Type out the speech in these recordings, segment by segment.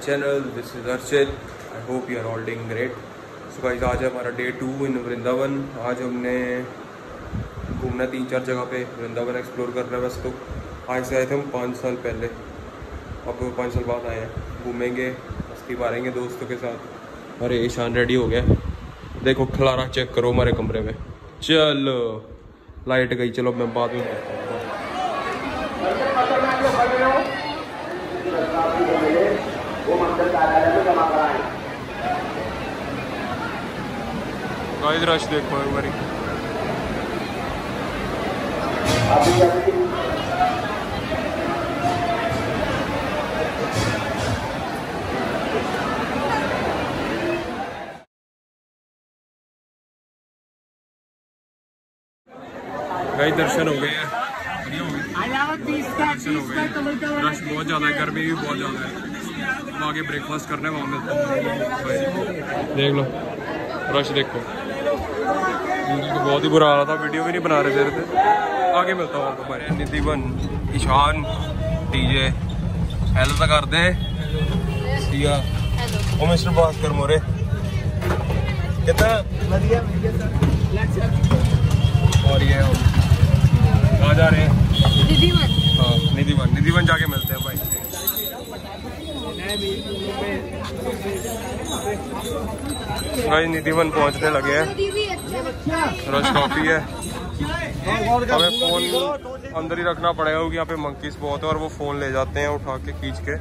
channel. This is Archit. I hope you are all doing great. So guys, आज है हमारा day to इन वृंदावन आज हमने घूमना तीन चार जगह पे वृंदावन एक्सप्लोर कर रहे हैं बस तो। आज से आए थे हम पाँच साल पहले। अब पाँच साल बाद आए हैं। घूमेंगे, मस्ती मारेंगे दोस्तों के साथ। अरे, ईशान रेडी हो गया। देखो, खलारा चेक करो हमारे कमरे में। चलो लाइट गई। चलो मैं बाद में गाइस रश देखो एक बारी। गाइस दर्शन हो गए हैं। रश बहुत ज़्यादा है, गर्मी भी बहुत ज़्यादा है। आगे ब्रेकफास्ट करने वहाँ मिलते हैं देख लो। रश देखो। तो बहुत ही बुरा आ रहा था वीडियो भी नहीं बना रहे थे थे आगे मिलता हूँ आपको हमारे नितिवन ईशान डीजे हेलो तो कर दे। सिया। मिस्टर भास्कर मोरे। कितना? और ये कहाँ जा रहे हैं। हाँ निधिवन निधिवन जाके मिलते हैं भाई। भाई निधिवन पहुँचने लगे हैं। रश काफ़ी है। हमें फ़ोन अंदर ही रखना पड़ेगा क्योंकि यहाँ पे मंकीस बहुत है और वो फ़ोन ले जाते हैं उठा के खींच के।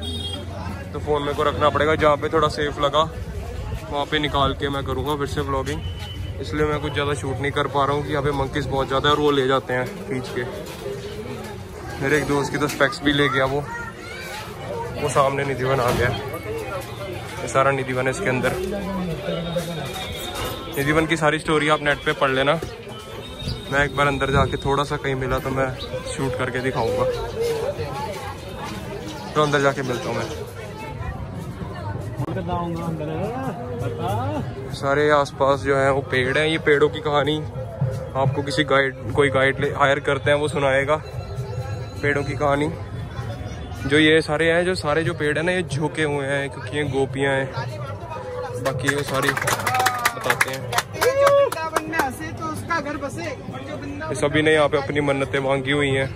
तो फ़ोन मेरे को रखना पड़ेगा, जहाँ पे थोड़ा सेफ़ लगा। वहाँ पे निकाल के मैं करूँगा फिर से ब्लॉगिंग इसलिए मैं कुछ ज़्यादा शूट नहीं कर पा रहा हूँ कि यहाँ पे मंकीस बहुत ज़्यादा है और वो ले जाते हैं खींच के। मेरे एक दोस्त की तो स्पेक्स भी ले गया वो। वो सामने निधिवन आ गया। सारा निधिवन है इसके अंदर। निधिवन की सारी स्टोरी आप नेट पे पढ़ लेना। मैं एक बार अंदर जाके थोड़ा सा कहीं मिला तो मैं शूट करके दिखाऊँगा। तो अंदर जाके मिलता हूँ मैं। सारे आसपास जो है वो पेड़ हैं, ये पेड़ों की कहानी। आपको किसी गाइड कोई गाइड हायर करते हैं, वो सुनाएगा। पेड़ों की कहानी। जो ये सारे हैं, जो सारे जो पेड़ हैं ना, ये झुके हुए हैं, क्योंकि ये गोपियाँ हैं। बाकी ये सारी बताते हैं। तो उसका घर बसे और जो वृंदावन ये सभी ने यहाँ पे अपनी मन्नतें मांगी हुई हैं।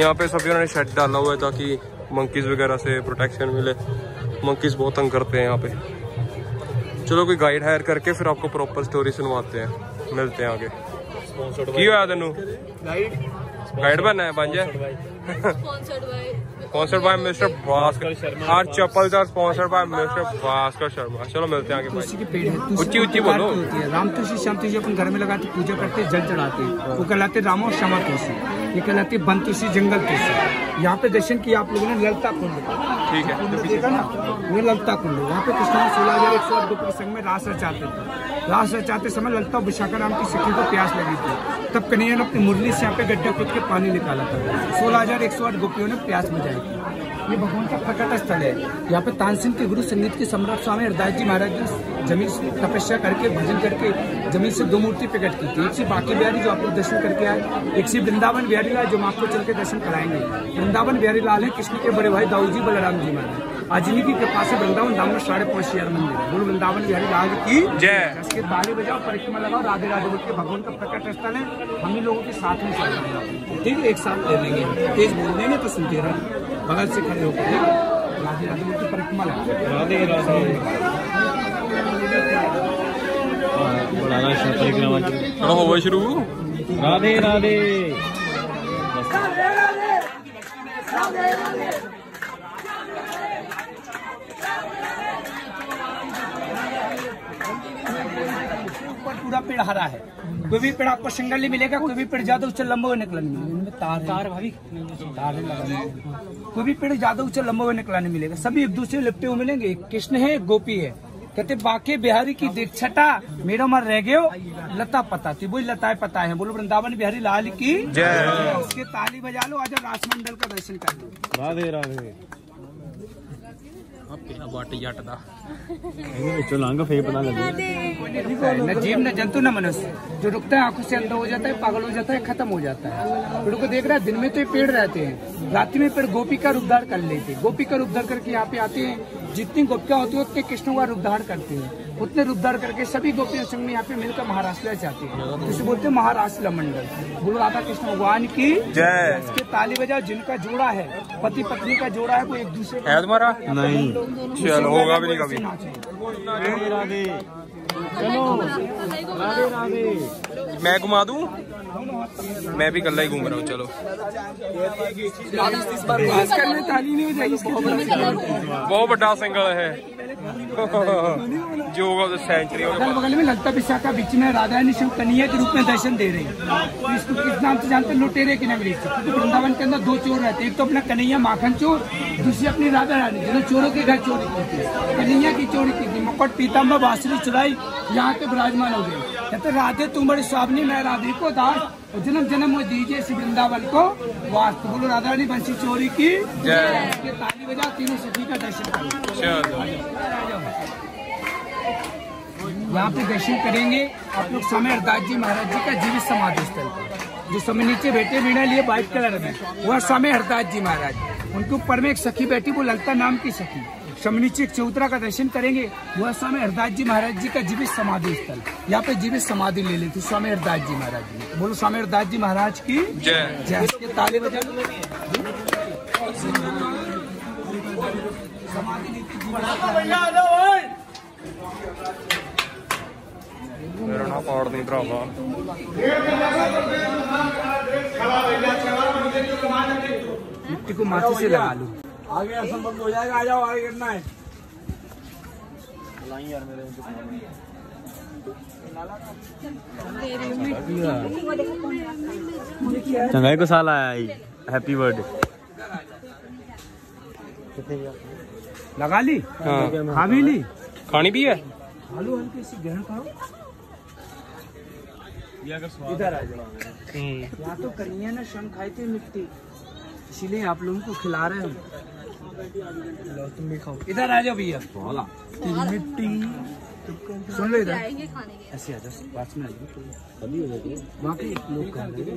यहाँ पे सभी उन्होंने शेड डाला हुआ है ताकि मंकीज वगैरह से प्रोटेक्शन मिले। मंकीज बहुत तंग करते हैं यहाँ पे। चलो कोई गाइड हायर करके फिर आपको प्रॉपर स्टोरी सुनवाते हैं। मिलते हैं आगे। की होया तेनू? गाइड बनना है बन जाए स्पॉन्सर्ड बाय मिस्टर भास्कर आर चप्पल are sponsored by mister Bhaskar Sharma चलो मिलते हैं आगे भाई। के ऊंची- ऊँची बोलो। की राम तुलसी श्याम तुलसी अपन घर में लगाते पूजा करते जल चढ़ाते। वो कहलाते राम और श्यामा तुलसी। ये कहलाते बन तुलसी जंगल तुलसी। यहाँ पे दर्शन किया आप लोगों ने ललता कुंड। ठीक है। तो देखा ना? ये ललता कुंड। वहाँ यहाँ पे कृष्णा सोलह हज़ार एक सौ गोपी के संग में रास रचाते थे। रास रचाते समय ललता विशाखा नाम की सखी को प्यास लगी थी। तब कन्हैया ने अपनी मुरली से यहाँ पे गड्ढा खोद के पानी निकाला था। सोलह हज़ार एक सौ आठ गोपियों ने प्यास बुझाई थी। ये भगवान का प्रकट स्थल है। यहाँ पे तानसेन के गुरु संगीत के सम्राट स्वामी हरदास जी महाराज ने ज़मीन से तपस्या करके, भजन करके ज़मीन से दो मूर्ति प्रकट की थी। एक से बाकी बिहारी जो आप लोग दर्शन करके आए, एक से वृंदावन बिहारी लाल जो हम आपको चल के दर्शन कराएँगे। वृंदावन बिहारी लाल है, कृष्ण के बड़े भाई दाऊ जी, बलराम जी महाराज। आज इन्हीं की कृपा से वृंदावन धाम में साढ़े पाँच हज़ार मंदिर है। बोलो वृंदावन बिहारी लाल की जय। इसके बाली बजाओ परिक्रमा लगाओ राधे राधे बोल के भगवान का प्रकट स्थल है। हम ही लोगों के साथ में चल रहे ठीक है एक साथ ले लेंगे तेज बोल देंगे तो सुनते रहो। बगल से खड़े होकर? राधे राधे बोल के परिक्रमा लगाओ। राधे राधे। परिक्रमा हो शुरू। राधे राधे। ऊपर पूरा पेड़ हरा है। कोई भी पेड़ आपको सिंगल नहीं मिलेगा कोई भी पेड़ ज़्यादा ऊँचा लंबा हुआ निकला नहीं मिलेगा। तार तार भाभी तार है कोई भी पेड़ ज़्यादा ऊँचा लंबा हुआ निकला नहीं मिलेगा। सभी एक दूसरे लिपटे हुए मिलेंगे। कृष्ण है गोपी है। कहते बाके बिहारी की दीक्षता मेरा मर रह गयो लता पता थी। वही लताए पता है। बोलो वृंदावन बिहारी लाल की जय। उसके ताली बजा लो आज रासमंडल का दर्शन कर लो राधे राधे। ਆ ਪਿਆ ਵੱਟ ਜੱਟ ਦਾ ਇਹਦੇ ਵਿੱਚੋਂ ਲੰਘ ਫੇਰ ਪਤਾ ਲੱਗੂ न जीव न जंतु न मनुष्य जो रुकता है आंखों से अंधा हो जाता है पागल हो जाता है खत्म हो जाता है पेड़ को देख रहा है दिन में तो ये पेड़ रहते हैं रात्रि में पेड़ गोपी का रूप धारण कर लेते हैं गोपी का रूप धारण करके यहाँ पे आते हैं जितनी गोपियां होती है उतने कृष्ण का रूप धारण करते हैं उतने रुद्धार करके सभी गोपियों संघ में यहाँ पे मिलकर महाराष्ट्र जाते हैं। जिसे बोलते हैं महाराष्ट्र मंडल। गुरु राधा कृष्ण भगवान की जय। इसके ताली बजा जिनका जोड़ा है पति पत्नी का जोड़ा है वो एक दूसरे का? नहीं। चलो होगा भी नहीं कभी। चलो। राधे राधे। मैं घुमा दू? मैं भी कल्ला ही घूम रहा हूँ चलो। तो बहुत बड़ा सिंगल है। जो सेंचुरी अगल बगल में ललता विशाखा बीच में राधा रानी शिव कन्हैया के रूप में दर्शन दे रहे हैं। इसको किस नाम से जानते हैं? लुटेरे के नगरी क्योंकि वृंदावन के अंदर दो चोर रहते हैं। एक तो अपना कन्हैया माखन चोर, दूसरी अपनी राधा रानी जिन्होंने चोरों के घर चोरी की थी। कन्हैया की चोरी की थी। मकट पीताम्बर बांसुरी चुराई, यहाँ के विराजमान हो गए। कहते राधे तुम बड़ी स्वामी मैं राधे को दास जन्म जन्म में दीजिए इस वृंदावन को। वास्तु बोलो राधा रानी बंसी चोरी की। जय। ताली बजा तीनों सखी का दर्शन करो। यहाँ पे दर्शन करेंगे। आप लोग समय हरदास जी महाराज जी का जीवित समाधि स्थल जो समय नीचे बैठे मीणा लिए व्हाइट कलर में। वह समय हरदास जी महाराज। उनके ऊपर में एक सखी बैठी वो ललता नाम की सखी। समय नीचे चौतरा का दर्शन करेंगे। वह स्वामी हरदास जी महाराज जी का जीवित समाधि स्थल। यहाँ पे जीवित समाधि ले लेती स्वामी हरदास जी महाराज जी। बोलो स्वामी हरदास जी महाराज की जय। जय। ताली बजा मेरा ना पाड़ नहीं भरावा मिट्टी को माथे से लगा लो। आगे असंभव हो जाएगा आ जाओ आगे करना है। यार मेरे चंगाई को साल आया ही। हैप्पी बर्थडे लगा ली? हाँ। खा भी ली? खानी भी है? आलू हल्की सी ग्रहण करो इधर आ जाओ। हम्म, यहाँ तो कन्हैया ना शम खाई थी मिट्टी। इसीलिए आप लोगों को खिला रहे हैं। तुम भी खाओ इधर आ जाओ भैया। तेरी मिट्टी। सुन लो इधर। के ऐसे आ जाओ पास में आ जाओ। बाकी लोग खा रहे हैं।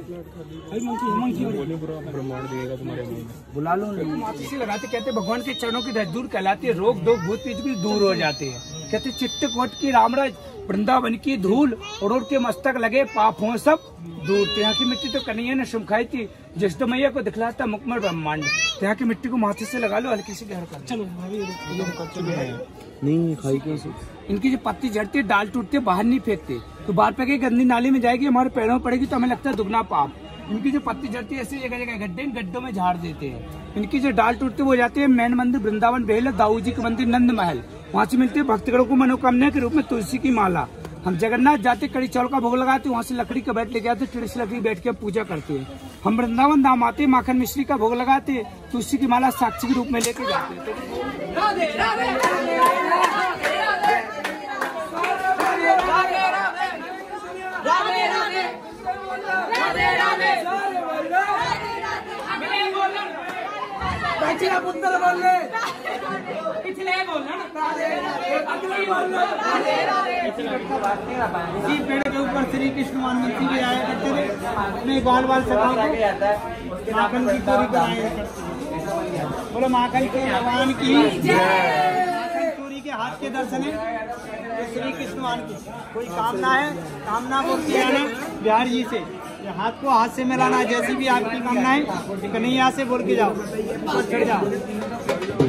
ब्रह्मांड देगा तुम्हारे मुँह में बुला लो माथे से लगाते कहते भगवान के चरणों की दूर कहलाती है रोग दो भूत पीछ भी दूर हो जाते हैं। कहते चिट्टकोट की रामराज वृंदावन की धूल और उनके मस्तक लगे पाप हो सब दूर। तो यहाँ की मिट्टी तो कन्हैया ने शुम खाई थी। जस्ट मैया को दिखलाता मुकमल ब्रह्मांड। तो यहाँ की मिट्टी को माथे से लगा लो हल्की सी घर कर चलो नहीं खाई कैसे इनकी जो पत्ती झड़ती है डाल टूटती है बाहर नहीं फेंकते। तो बाहर फेंके गंदी नाली में जाएगी हमारे पेड़ों में पड़ेगी तो हमें लगता है दुगना पाप। इनकी जो पत्ती झड़ती है ऐसे जगह जगह गड्ढे इन गड्ढों में झाड़ देते हैं। इनकी जो डाल टूटती है वो जाते हैं मैन मंदिर वृंदावन बेहल दाऊ जी के मंदिर नंद महल वहाँ से मिलते है भक्तगणों को मनोकामना के रूप में तुलसी की माला। हम जगन्नाथ जाते कड़ी चौल का भोग लगाते वहाँ से लकड़ी का बैठ लेके आते टिड़सी लकड़ी बैठ के पूजा करते हैं हम वृंदावन धाम आते माखन मिश्री का भोग लगाते तुलसी की माला साक्षी के रूप में लेके जाते हैं इसी पेड़ के ऊपर श्री कृष्ण मानवंती भी आया करते थे। अपने बाल बाल सखाओ को माखन की चोरी करते बोलो, माखन के, भगवान की। चोरी के हाथ के दर्शन है। श्री कृष्ण मान की कोई कामना है? कामना को किया है बिहार जी से। हाथ को हाथ से मिलाना है, जैसी भी आपकी कामना है कन्हैया से बोल के जाओ। चढ़ जाओ।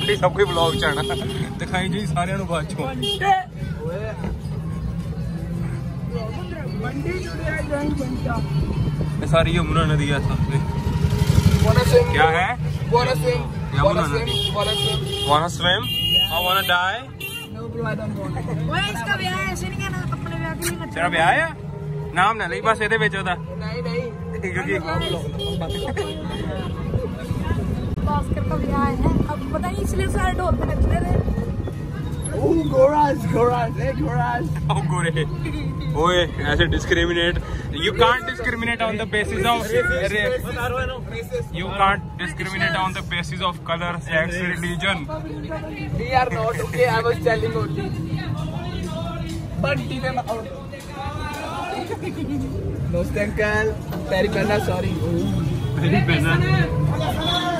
ਤੇਰਾ ਬੰਟੀ ਬੁੱਟੀ ਸਭ ਕੋਈ ਵਲੌਗ ਚ ਆਣਾ ਦਿਖਾਈ ਜੀ ਸਾਰਿਆਂ ਨੂੰ ਬਾਅਦ ਚੋਂ ये सारी यमुना नदी है सामने क्या है यमुना नदी wanna swim I wanna die ओए इसका ब्याह है ऐसे नहीं कहना अपने ब्याह के भास्कर का भी आए हैं? अब पता नहीं इसलिए सारे ढोल पे नच रहे। थे गोराज गोराज ए गोराज ओ गोरे ओए ऐसे discriminate you can't discriminate on the basis of you can't discriminate on the basis of colour sex religion we are not okay I was telling only but D them out नमस्ते अंकल तेरी बहना sorry तेरी बहना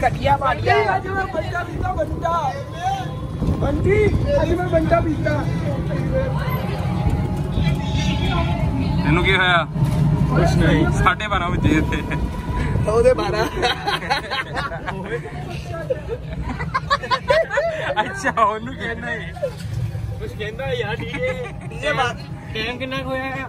कटिया मारिया आज मैं बंटा पीता बंटा बंटी आज मैं बंटा पीता ਇਹਨੂੰ ਕੀ ਹੋਇਆ ਕੁਛ ਨਹੀਂ 12:30 ਵਜੇ ਇੱਥੇ ਉਹਦੇ ਬਾਰਾ ਅੱਛਾ ਉਹਨੂੰ ਕਹਿੰਦਾ ਹੈ ਕੁਛ ਕਹਿੰਦਾ ਯਾਰ ਡੀਜੇ ਡੀਜੇ ਟਾਈਮ ਕਿੰਨਾ ਹੋਇਆ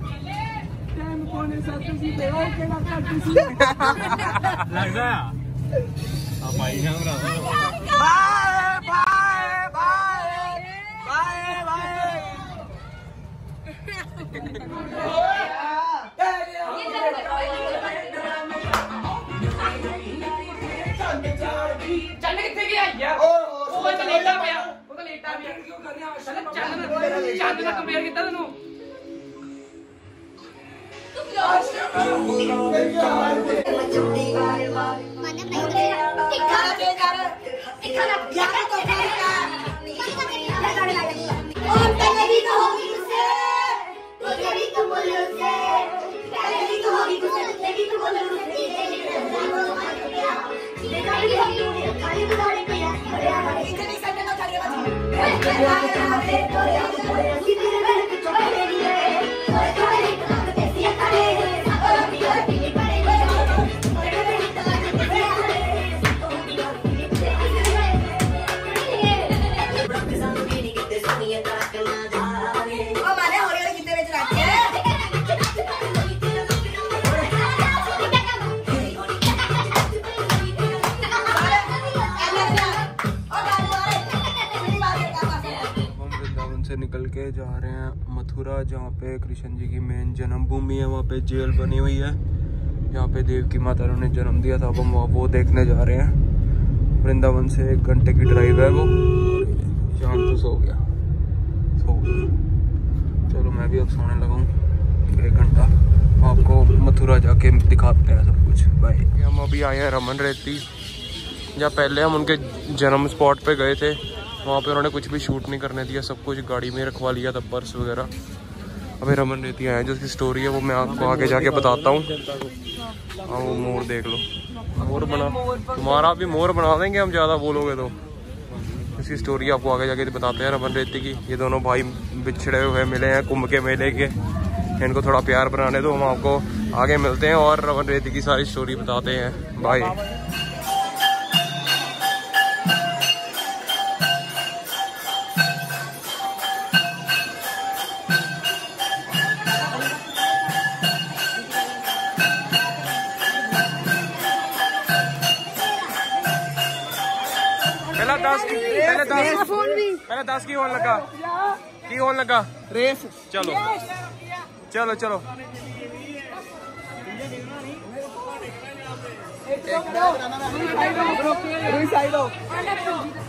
चंद ना कंपेयर Gracias. हैं जहाँ पे कृष्ण जी की मेन जन्मभूमि है, वहाँ पे जेल बनी हुई है। जहाँ पे देव की माता ने जन्म दिया था, अब हम वो देखने जा रहे हैं। वृंदावन से एक घंटे की ड्राइव है वो। शाम तो सो गया। सो गया। चलो मैं भी अब सोने लगा हूँ। एक घंटा। आपको मथुरा जाके दिखाते हैं सब कुछ। बाय हम अभी आए हैं रमन रेती। या पहले हम उनके जन्म स्पॉट पे गए थे। वहाँ पे उन्होंने कुछ भी शूट नहीं करने दिया। सब कुछ गाड़ी में रखवा लिया था, पर्स वगैरह। अभी रमन रेती आए हैं जो उसकी स्टोरी है वो मैं आपको आगे जाके बताता हूँ। हाँ वो मोर देख लो। मोर बना। तुम्हारा भी मोर बना देंगे हम ज़्यादा बोलोगे तो। इसकी स्टोरी आपको आगे जाके बताते हैं रमन रेती की। ये दोनों भाई बिछड़े हुए मिले हैं कुंभ के मेले के। इनको थोड़ा प्यार बनाने दो हम आपको आगे मिलते हैं और रमन रेती की सारी स्टोरी बताते हैं। बाय पहले दस पहले दस की होने लगा। की होने लगा? रेस। चलो। चलो चलो।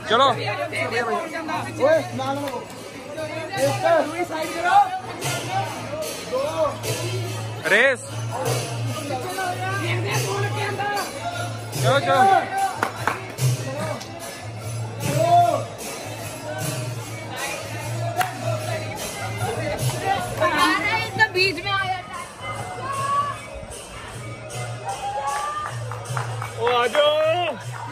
चलो। रेस। चलो चलो।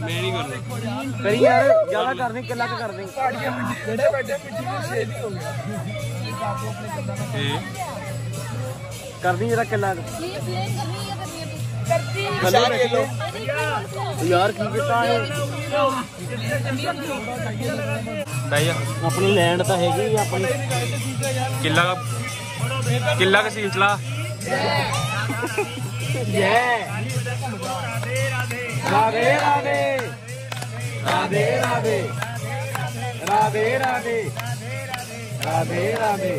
मैं नहीं कर रहा कहीं यार ज़्यादा कर दें किला का कर दें बैठे बैठे पीछे में शेर ही हो गया कर दें जरा किला? यार की किता है? अपनी लैंड तो है अपनी किला का किला का सिलसिला जय राधे राधे राधे राधे। राधे राधे। राधे राधे। राधे राधे।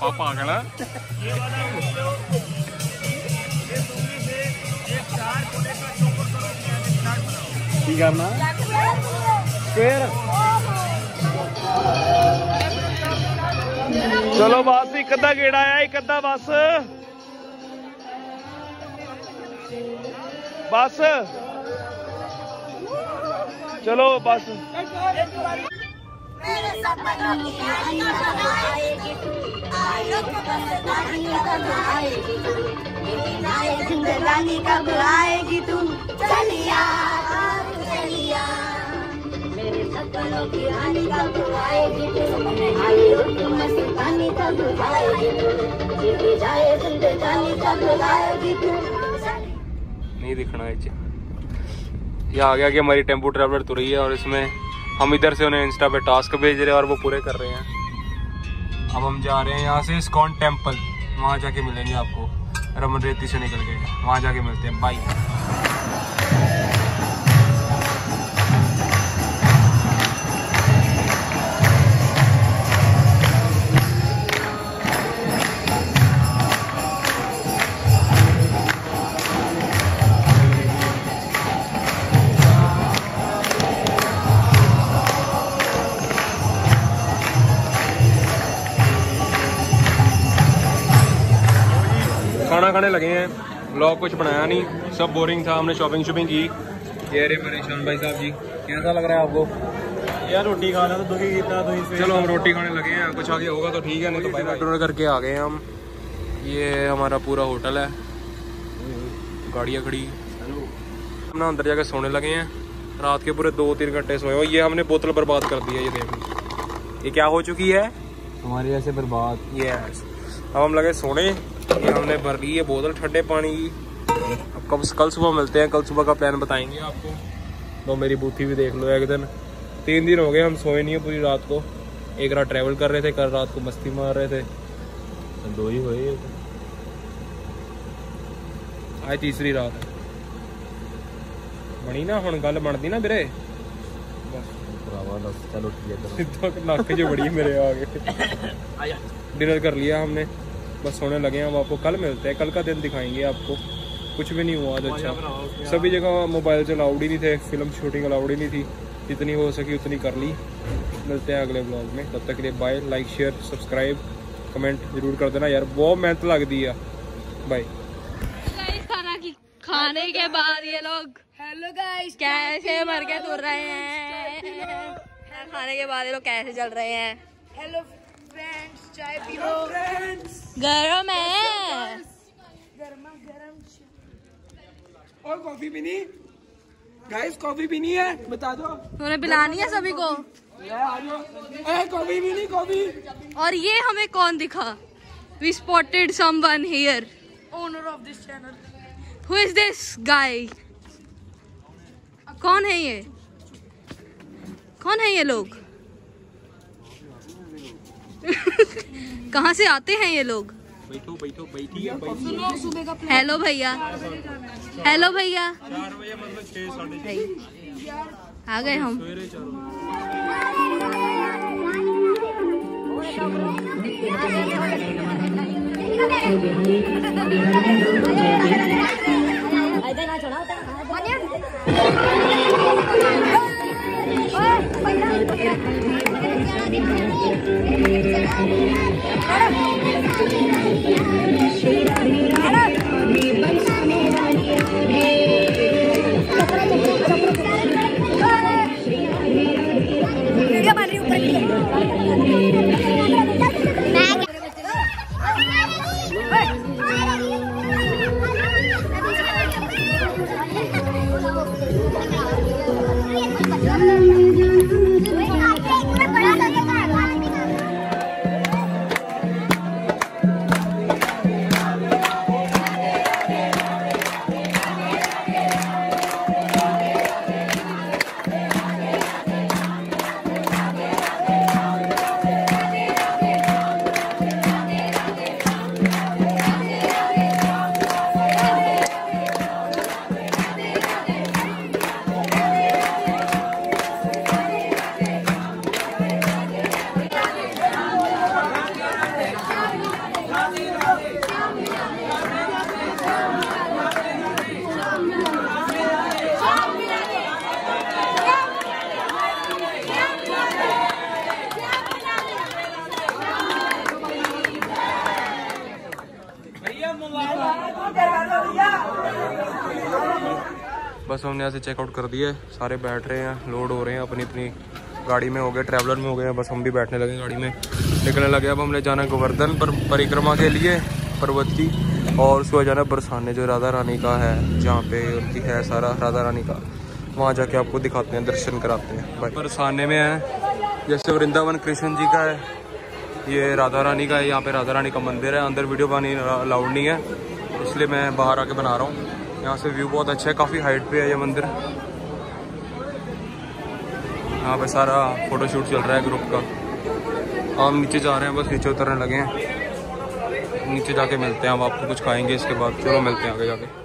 पापा आगला की करना स्क्वेयर चलो बस एक अद्धा गेड़ा आया एक अद्धा बस। बस। चलो बस। जिंदगानी कब आएगी तू चलिया चलिया मेरे सपनों की रानी कब आएगी तू कब आएगी तू जाए जिंदगानी कब आएगी तू। नहीं दिखना है आ गया कि हमारी टेंपो ट्रैवलर तुरही है और इसमें हम इधर से उन्हें इंस्टा पे टास्क भेज रहे हैं और वो पूरे कर रहे हैं। अब हम जा रहे हैं यहाँ से स्कॉन टेंपल वहाँ जाके मिलेंगे आपको। रमन रेती से निकल के वहाँ जाके मिलते हैं। बाई खाना खाने लगे हैं ब्लॉग कुछ बनाया नहीं सब बोरिंग था हमने शॉपिंग शॉपिंग की ये अरे परेशान भाई साहब जी कैसा लग रहा है आपको यार रोटी खा खाना तो दुखी कितना तो चलो हम रोटी खाने लगे हैं कुछ आगे होगा तो ठीक है नहीं तो भाई ऑर्डर करके आ गए हम ये हमारा पूरा होटल है गाड़ियाँ खड़ी हम ना अंदर जाके सोने लगे हैं रात के पूरे दो तीन घंटे सोए और ये हमने बोतल बर्बाद कर दी है ये देख ये क्या हो चुकी है हमारे ऐसे बर्बाद। ये अब हम लगे सोने। ये हमने भर ली है बोतल ठंडे पानी की। कब कल सुबह मिलते हैं कल सुबह का प्लान बताएँगे आपको। तो मेरी बूथी भी देख लो एक दिन। तीन दिन हो गए हम सोए नहीं है पूरी रात को। एक रात ट्रैवल कर रहे थे कल रात को मस्ती मार रहे थे। तो दो ही हुई तो। आज तीसरी रात बनी ना हम गल बनती ना मेरे। चलो ठीक है नक जो बड़ी मेरे आगे। डिनर कर लिया हमने। बस सोने लगे हैं हम आपको कल मिलते हैं। कल का दिन दिखाएँगे आपको। कुछ भी नहीं हुआ आज अच्छा। सभी जगह मोबाइल से अलाउड ही नहीं थे फ़िल्म शूटिंग अलाउड ही नहीं थी। जितनी हो सकी उतनी कर ली। मिलते हैं अगले ब्लॉग में। तब तक के लिए bye like share subscribe comment ज़रूर कर देना यार। बहुत मेहनत लगती है। बाय खाना खाने के बाद ये लोग हेलो गाइस कैसे मर के तुर रहे हैं? खाने के बाद ये लोग कैसे चल रहे हैं? हेलो चाय पी लो गरम है। और कॉफ़ी भी नहीं गाइस कॉफ़ी भी नहीं है? बता दो। तूने पिलानी है सभी को? कॉफ़ी भी नहीं कॉफ़ी और ये हमें कौन दिखा? We spotted someone here owner of this channel who is this guy कौन है ये? कौन है ये लोग? कहाँ से आते हैं ये लोग? बैठो बैठो बैठी हेलो भैया। हेलो भैया। मतलब छः साढ़े भाई, आ गए हम। あら यहाँ से चेकआउट कर है सारे बैठ रहे हैं लोड हो रहे हैं, अपनी अपनी गाड़ी में हो गए ट्रैवलर में हो गए, बस हम भी बैठने लगे गाड़ी में। निकलने लगे, अब हमने जाना गोवर्धन पर परिक्रमा के लिए, पर्वत की और उसके बाद जाना बरसाने, जो राधा रानी का है, जहाँ पे उनकी है सारा राधा रानी का। वहाँ जाके आपको दिखाते हैं, दर्शन कराते हैं। बरसाने में है। जैसे वृंदावन कृष्ण जी का है, ये राधा रानी का है, यहाँ पे राधा रानी का मंदिर है। अंदर वीडियो बनानी अलाउड नहीं है, इसलिए मैं बाहर आके बना रहा हूँ। यहाँ से व्यू बहुत अच्छा है, काफ़ी हाइट पे है ये मंदिर। यहाँ पे सारा फोटोशूट चल रहा है ग्रुप का। हम नीचे जा रहे हैं, बस नीचे उतरने लगे हैं। नीचे जाके मिलते हैं अब आपको कुछ खाएँगे इसके बाद। चलो मिलते हैं आगे जाके।